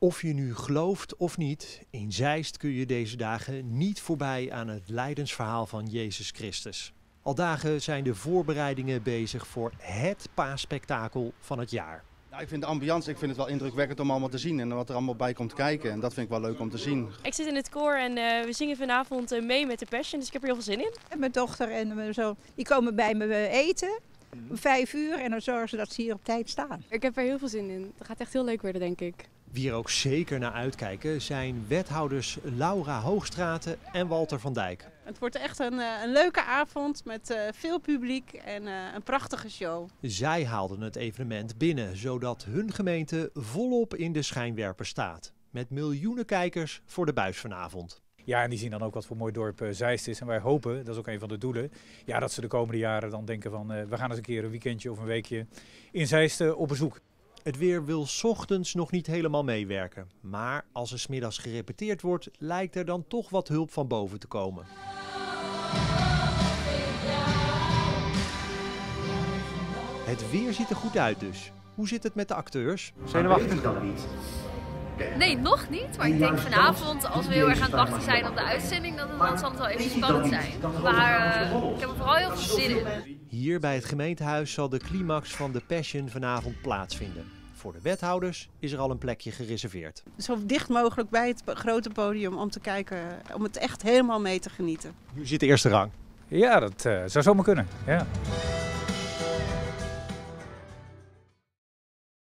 Of je nu gelooft of niet, in Zeist kun je deze dagen niet voorbij aan het lijdensverhaal van Jezus Christus. Al dagen zijn de voorbereidingen bezig voor het paasspektakel van het jaar. Nou, ik vind de ambiance ik vind het wel indrukwekkend om allemaal te zien en wat er allemaal bij komt kijken. En dat vind ik wel leuk om te zien. Ik zit in het koor en uh, we zingen vanavond uh, mee met de Passion, dus ik heb er heel veel zin in. En mijn dochter en mijn zoon, die komen bij me eten. Om vijf uur en dan zorgen ze dat ze hier op tijd staan. Ik heb er heel veel zin in. Het gaat echt heel leuk worden, denk ik. Wie er ook zeker naar uitkijken zijn wethouders Laura Hoogstraten en Walter van Dijk. Het wordt echt een, een leuke avond met uh, veel publiek en uh, een prachtige show. Zij haalden het evenement binnen, zodat hun gemeente volop in de schijnwerper staat. Met miljoenen kijkers voor de buis vanavond. Ja, en die zien dan ook wat voor mooi dorp Zeist is. En wij hopen, dat is ook een van de doelen, ja, dat ze de komende jaren dan denken van... we gaan eens een keer een weekendje of een weekje in Zeist op bezoek. Het weer wil ochtends nog niet helemaal meewerken. Maar als er smiddags gerepeteerd wordt, lijkt er dan toch wat hulp van boven te komen. Het weer ziet er goed uit dus. Hoe zit het met de acteurs? Zenuwachtig dan niet? Nee, nog niet. Maar ik denk vanavond, als we heel erg aan het wachten zijn op de uitzending, dan, dan zal het wel even spannend zijn. Maar uh, ik heb er vooral heel veel zin in. Hier bij het gemeentehuis zal de climax van The Passion vanavond plaatsvinden. Voor de wethouders is er al een plekje gereserveerd. Zo dicht mogelijk bij het grote podium om te kijken, om het echt helemaal mee te genieten. U zit de eerste rang. Ja, dat uh, zou zomaar kunnen. Ja.